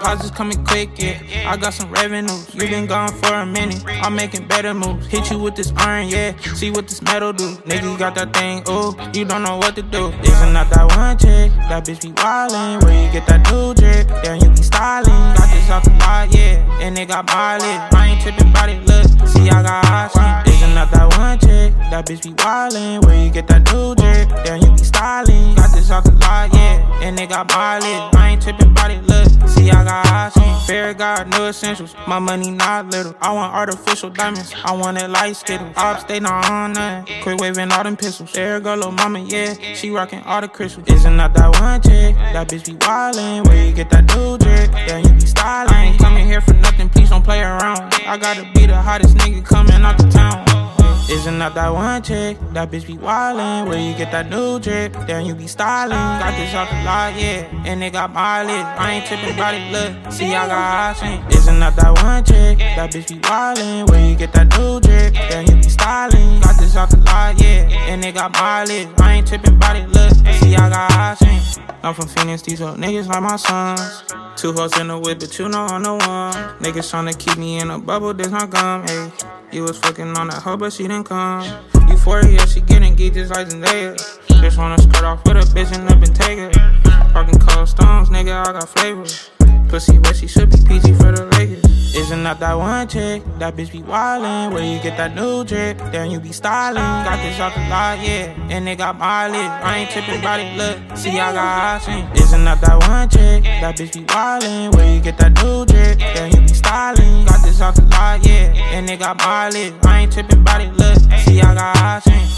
Positives coming quick, yeah. I got some revenues. You been gone for a minute. I'm making better moves. Hit you with this iron, yeah. See what this metal do. Niggas got that thing, ooh. You don't know what to do. Isn't not that one chick. That bitch be wildin'. Where you get that new drip? Then you be styling. Got this off the lot, yeah. And they got mileage. I ain't tripping body look. See, bitch be wildin'. Where you get that new drip? Then you be styling. Got this off the lot, yeah. And they got mileage. I ain't tripping body look. See, I got options. Fair God, no essentials. My money not little. I want artificial diamonds. I want it light skittles. Ops, they not on nothing. Quit waving all them pistols. There go little mama, yeah. She rockin' all the crystals. Isn't not that one chick. That bitch be wildin'. Where you get that new drip? Then you be styling. I ain't here for nothing. Please don't play around. I gotta be the hottest nigga coming out the town. Isn't that one chick? That bitch be wildin'. Where you get that new drip? Then you be styling. Got this off the lot, yeah. And they got mileage. I ain't tripping body look. See, I got options. Isn't that one chick? That bitch be wildin'. Where you get that new drip? Then you be styling. Got this off the lot, yeah. And they got mileage. I ain't tripping body look. See, I got options. I'm from Phoenix, these old niggas like my sons. Two hoes in the whip, but you know I'm the one. Niggas tryna keep me in a bubble, this my gum, ayy. You was fucking on that hoe, but she didn't come. You 40, yeah, she getting geeked just like Zendaya. Just wanna skirt off with a bitch and up and take it. Rockin' cold stones, nigga, I got flavors. Pussy wet, she should be PG for the Lakers. Isn't not that one chick? That bitch be wildin'. Where you get that new drip? Then you be styling. Got this off the lot, yeah. And they got mileage. I ain't tripping body look. See, I got options. Isn't not that one chick? That bitch be wildin'. Where you get that new drip? Then you be styling. Got this off the lot, yeah. Got mileage. I ain't tripping body look. See, I got options.